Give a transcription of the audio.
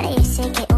Parece que